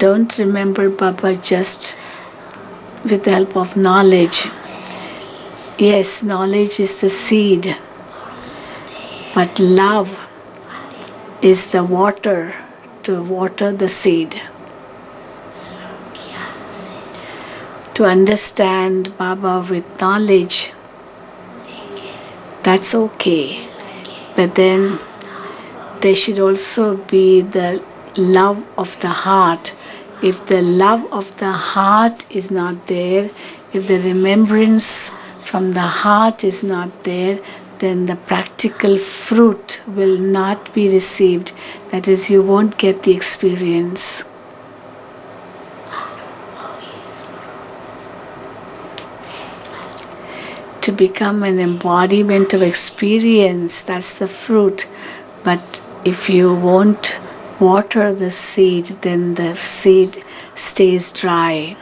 Don't remember Baba just with the help of knowledge. Yes, knowledge is the seed, but love is the water to water the seed. To understand Baba with knowledge, that's okay. But then there should also be the love of the heart. If the love of the heart is not there, if the remembrance from the heart is not there, then the practical fruit will not be received. That is, you won't get the experience. To become an embodiment of experience, that's the fruit. But if you won't water the seed, then the seed stays dry.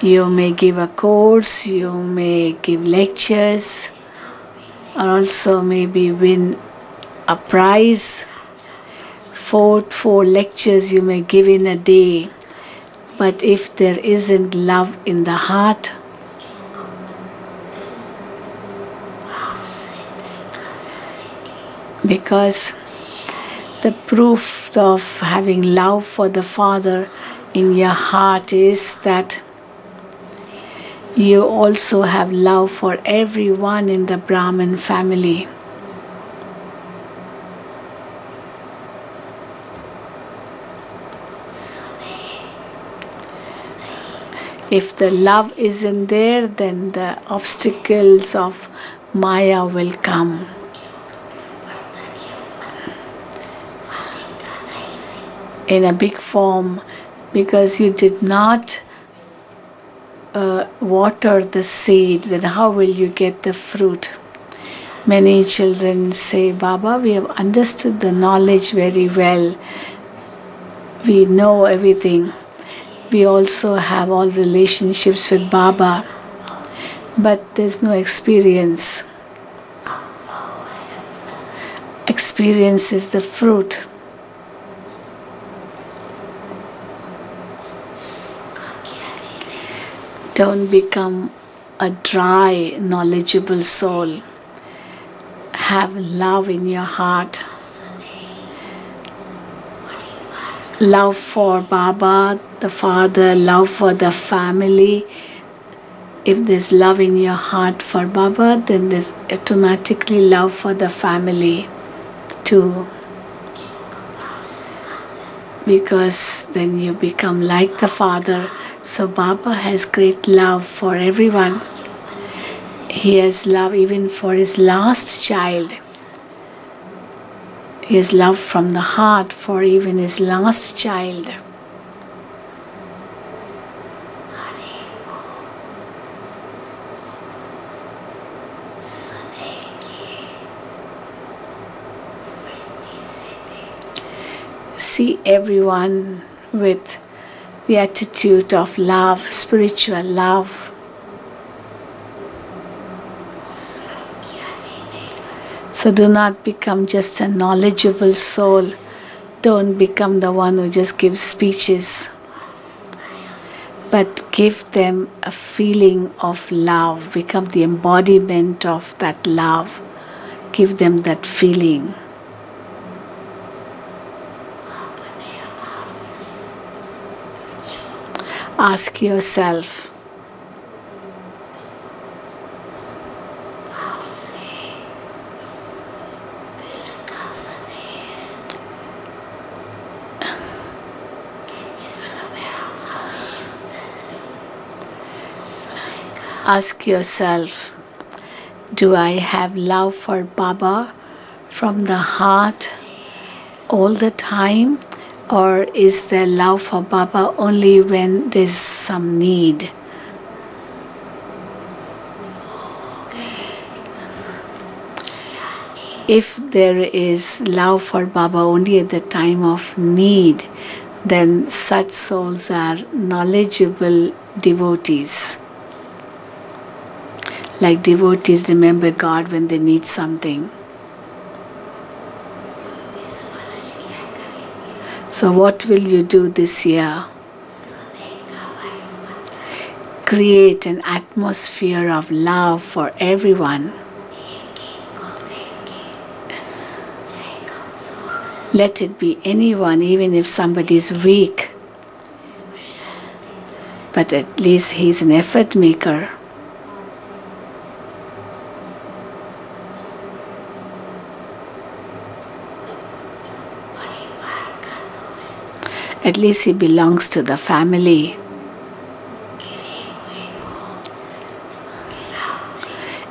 You may give a course, you may give lectures, or also maybe win a prize. Four, four lectures you may give in a day. But if there isn't love in the heart, because the proof of having love for the Father in your heart is that you also have love for everyone in the Brahmin family. If the love isn't there, then the obstacles of Maya will come. In a big form because you did not uh, water the seed, then how will you get the fruit? Many children say, Baba, we have understood the knowledge very well. We know everything. We also have all relationships with Baba, but there's no experience. Experience is the fruit. Don't become a dry, knowledgeable soul. Have love in your heart. Love for Baba, the Father, love for the family. If there's love in your heart for Baba, then there's automatically love for the family too. Because then you become like the Father so Baba has great love for everyone. He has love even for his last child. He has love from the heart for even his last child. See everyone with the attitude of love, spiritual love. So do not become just a knowledgeable soul. Don't become the one who just gives speeches. But give them a feeling of love. Become the embodiment of that love. Give them that feeling. Ask yourself ask yourself do I have love for Baba from the heart all the time? Or is there love for Baba only when there's some need? If there is love for Baba only at the time of need, then such souls are knowledgeable devotees. Like devotees remember God when they need something. So, what will you do this year? Create an atmosphere of love for everyone. Let it be anyone, even if somebody is weak. But at least he's an effort maker. At least he belongs to the family.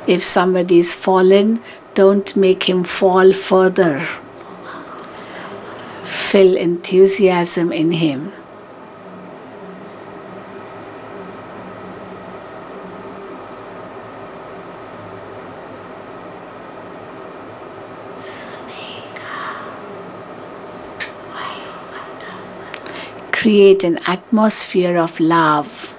If somebody is fallen, don't make him fall further. Fill enthusiasm in him. Create an atmosphere of love.